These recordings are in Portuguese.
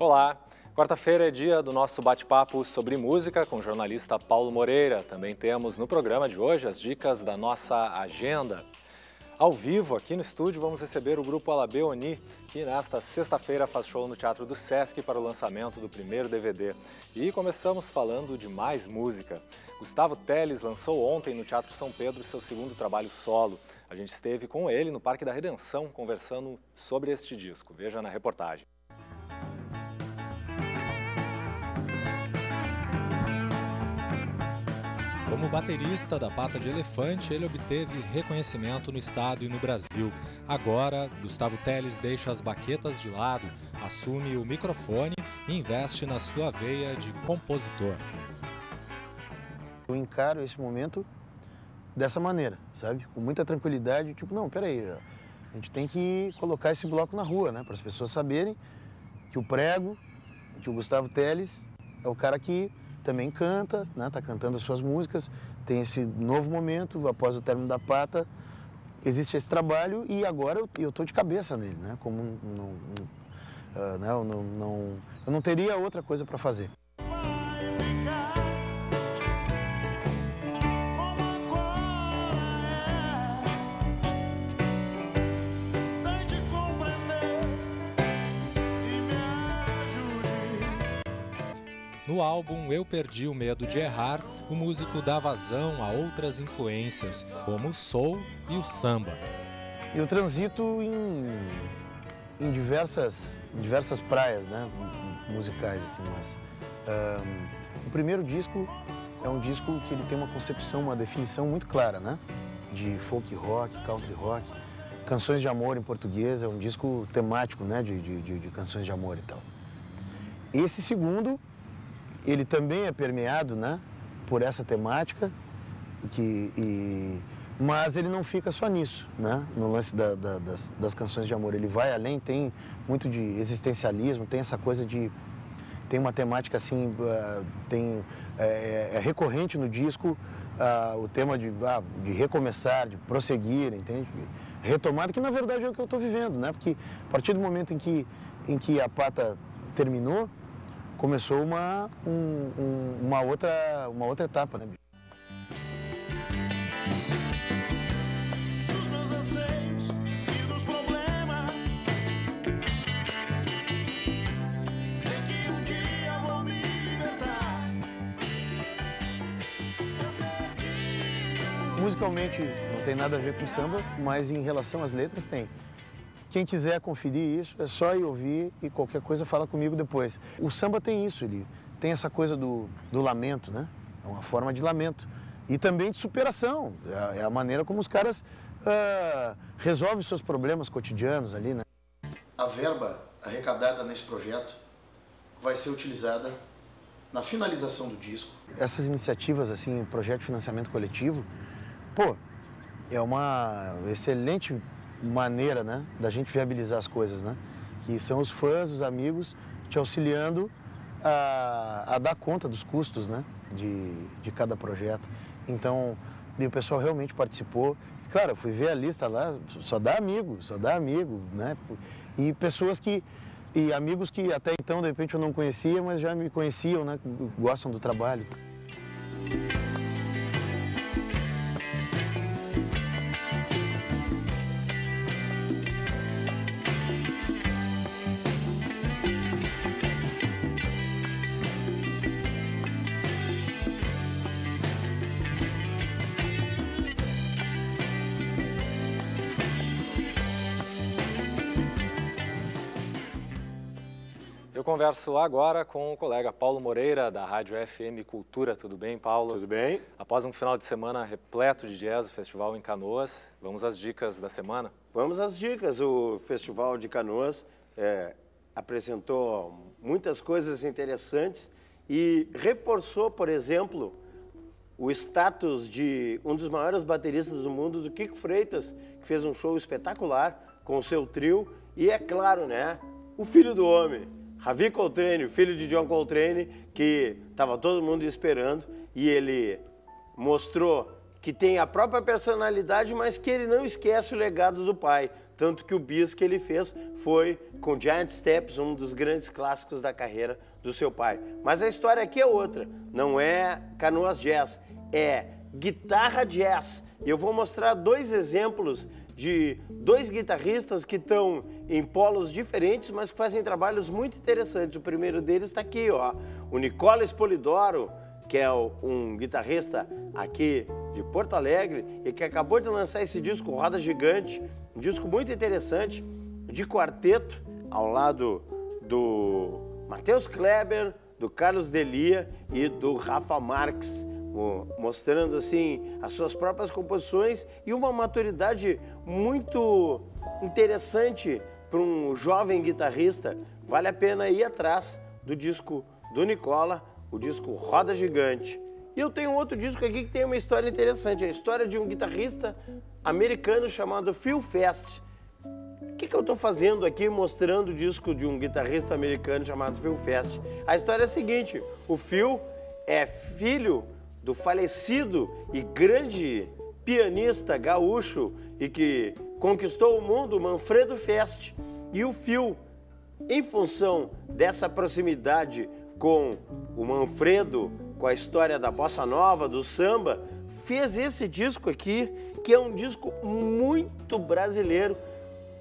Olá! Quarta-feira é dia do nosso bate-papo sobre música com o jornalista Paulo Moreira. Também temos no programa de hoje as dicas da nossa agenda. Ao vivo, aqui no estúdio, vamos receber o grupo Alabê Oni, que nesta sexta-feira faz show no Teatro do Sesc para o lançamento do primeiro DVD. E começamos falando de mais música. Gustavo Teles lançou ontem no Teatro São Pedro seu segundo trabalho solo. A gente esteve com ele no Parque da Redenção conversando sobre este disco. Veja na reportagem. Como baterista da Pata de Elefante, ele obteve reconhecimento no estado e no Brasil. Agora, Gustavo Teles deixa as baquetas de lado, assume o microfone e investe na sua veia de compositor. Eu encaro esse momento dessa maneira, sabe? Com muita tranquilidade, tipo, não, peraí, a gente tem que colocar esse bloco na rua, né? Para as pessoas saberem que o prego, que o Gustavo Teles é o cara que também canta, né? Tá cantando as suas músicas. Tem esse novo momento após o término da pata. Existe esse trabalho e agora eu, eu tô de cabeça nele, né? Como um, um, uh, né? eu, não, não, eu não teria outra coisa para fazer. No álbum Eu Perdi o Medo de Errar, o músico dá vazão a outras influências, como o soul e o samba. Eu transito em, em diversas, diversas praias né, musicais. Assim, mas, um, o primeiro disco é um disco que ele tem uma concepção, uma definição muito clara, né? De folk rock, country rock, canções de amor em português, é um disco temático, né? De, de, de canções de amor e tal. Esse segundo ele também é permeado né, por essa temática, que, e, mas ele não fica só nisso, né, no lance da, da, das, das, canções de amor. Ele vai além, tem muito de existencialismo, tem essa coisa de. Tem uma temática assim, uh, tem, é, é, recorrente no disco uh, o tema de, uh, de recomeçar, de prosseguir, entende? Retomada, que na verdade é o que eu estou vivendo, né? Porque a partir do momento em que, em que a pata terminou, começou uma, um, um, uma, outra, uma outra etapa, né? Musicalmente não tem nada a ver com samba, mas em relação às letras tem. Quem quiser conferir isso, é só ir ouvir e qualquer coisa fala comigo depois. O samba tem isso, ele tem essa coisa do, do lamento, né? É uma forma de lamento. E também de superação. É, é a maneira como os caras uh, resolvem seus problemas cotidianos ali, né? A verba arrecadada nesse projeto vai ser utilizada na finalização do disco. Essas iniciativas, assim, projeto de financiamento coletivo, pô, é uma excelente maneira, né, da gente viabilizar as coisas, né? Que são os fãs, os amigos te auxiliando a, a dar conta dos custos, né, de, de cada projeto. Então, o pessoal realmente participou. Claro, eu fui ver a lista lá, só dá amigo, só dá amigo, né? E pessoas que e amigos que até então de repente eu não conhecia, mas já me conheciam, né? Gostam do trabalho. Converso agora com o colega Paulo Moreira, da Rádio FM Cultura. Tudo bem, Paulo? Tudo bem. Após um final de semana repleto de jazz, o Festival em Canoas, vamos às dicas da semana? Vamos às dicas. O Festival de Canoas é, apresentou muitas coisas interessantes e reforçou, por exemplo, o status de um dos maiores bateristas do mundo, do Kiko Freitas, que fez um show espetacular com o seu trio. E é claro, né? O filho do homem, Ravi Coltrane, filho de John Coltrane, que estava todo mundo esperando e ele mostrou que tem a própria personalidade, mas que ele não esquece o legado do pai. Tanto que o bis que ele fez foi com Giant Steps, um dos grandes clássicos da carreira do seu pai. Mas a história aqui é outra, não é canoas jazz, é guitarra jazz. Eu vou mostrar dois exemplos de dois guitarristas que estão em polos diferentes, mas que fazem trabalhos muito interessantes. O primeiro deles está aqui, ó, o Nicolas Polidoro, que é um guitarrista aqui de Porto Alegre e que acabou de lançar esse disco Roda Gigante, um disco muito interessante de quarteto ao lado do Matheus Kleber, do Carlos Delia e do Rafa Marques, mostrando assim as suas próprias composições e uma maturidade muito interessante para um jovem guitarrista. Vale a pena ir atrás do disco do Nicola o disco Roda Gigante. E eu tenho outro disco aqui que tem uma história interessante, a história de um guitarrista americano chamado Phil Fest. O que, que eu estou fazendo aqui mostrando o disco de um guitarrista americano chamado Phil Fest? A história é a seguinte: o Phil é filho do falecido e grande pianista gaúcho e que conquistou o mundo, Manfredo Fest. E o Phil, em função dessa proximidade com o Manfredo, com a história da bossa nova, do samba, fez esse disco aqui, que é um disco muito brasileiro.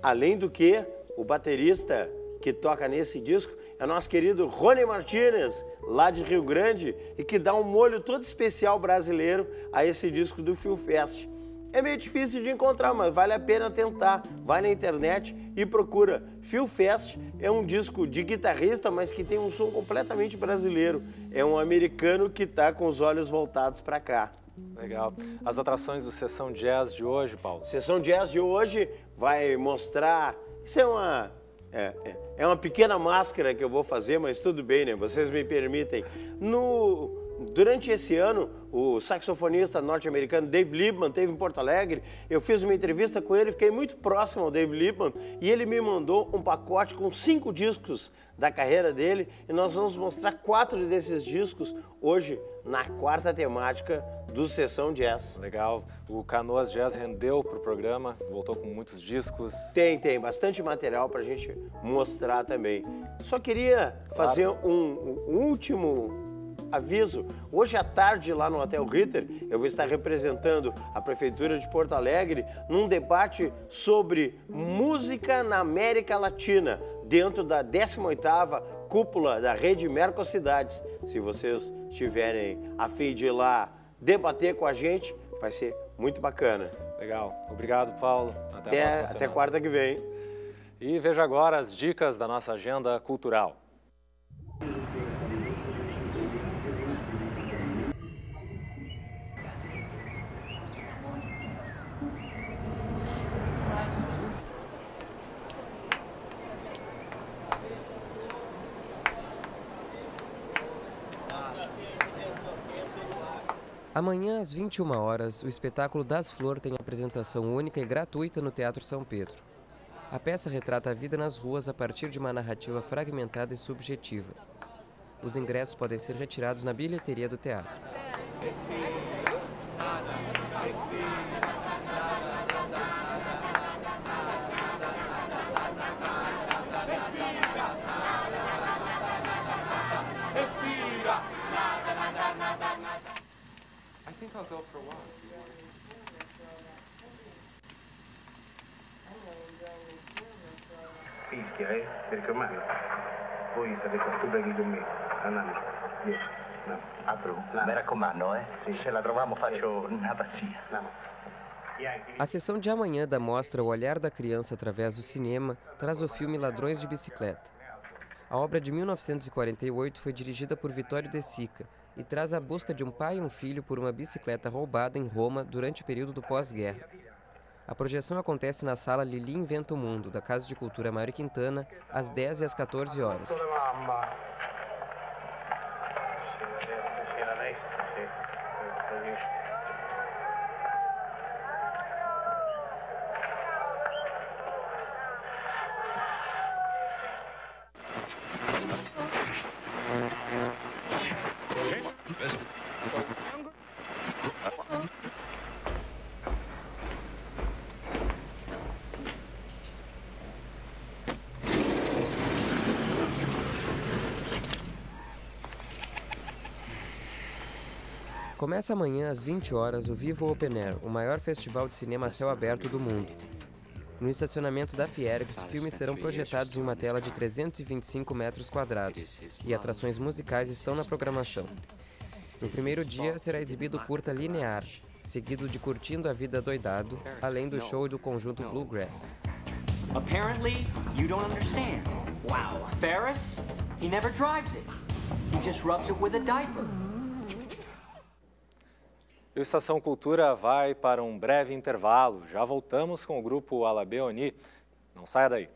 Além do que, o baterista que toca nesse disco é nosso querido Rony Martinez, lá de Rio Grande, e que dá um molho todo especial brasileiro a esse disco do Phil Fest. É meio difícil de encontrar, mas vale a pena tentar. Vai na internet e procura. Phil Fest é um disco de guitarrista, mas que tem um som completamente brasileiro. É um americano que está com os olhos voltados para cá. Legal. As atrações do Sessão Jazz de hoje, Paulo? Sessão Jazz de hoje vai mostrar. Isso é uma. É, é, é uma pequena máscara que eu vou fazer, mas tudo bem, né? Vocês me permitem. No, Durante esse ano, o saxofonista norte-americano Dave Liebman teve em Porto Alegre. Eu fiz uma entrevista com ele, fiquei muito próximo ao Dave Liebman e ele me mandou um pacote com cinco discos da carreira dele e nós vamos mostrar quatro desses discos hoje na quarta temática do Sessão Jazz. Legal. O Canoas Jazz rendeu para o programa, voltou com muitos discos. Tem, tem. Bastante material para a gente mostrar também. Só queria fazer um, um último aviso, hoje à tarde lá no Hotel Ritter, eu vou estar representando a Prefeitura de Porto Alegre num debate sobre música na América Latina, dentro da 18ª cúpula da rede Mercocidades. Se vocês tiverem a fim de ir lá debater com a gente, vai ser muito bacana. Legal. Obrigado, Paulo. Até, até, até quarta que vem. E veja agora as dicas da nossa agenda cultural. Amanhã, às 21 horas, o espetáculo Das Flor tem apresentação única e gratuita no Teatro São Pedro. A peça retrata a vida nas ruas a partir de uma narrativa fragmentada e subjetiva. Os ingressos podem ser retirados na bilheteria do teatro. I'll go for a walk. Eh? Perché ormai voi state costumi con me. Andando. No. Ah, Bru, no. mi raccomando, eh? Sì. Se la troviamo faccio una pazzia. No. A sessão de amanhã da mostra O Olhar da Criança através do cinema traz o filme Ladrões de Bicicleta. A obra de 1948 foi dirigida por Vittorio De Sica e traz a busca de um pai e um filho por uma bicicleta roubada em Roma durante o período do pós-guerra. A projeção acontece na sala Lili Inventa o Mundo, da Casa de Cultura Mário Quintana, às 10 e às 14 horas. Começa amanhã às 20 horas o Vivo Open Air, o maior festival de cinema a céu aberto do mundo. No estacionamento da Fiergs, filmes serão projetados em uma tela de 325 metros quadrados e atrações musicais estão na programação. No primeiro dia será exibido o curta Linear, seguido de Curtindo a Vida Doidado, além do show do conjunto Bluegrass. Apparently, you don't understand. Wow. Ferris, he never drives it. He just rubs it with a diaper. E o Estação Cultura vai para um breve intervalo. Já voltamos com o grupo Alabeoni. Não saia daí.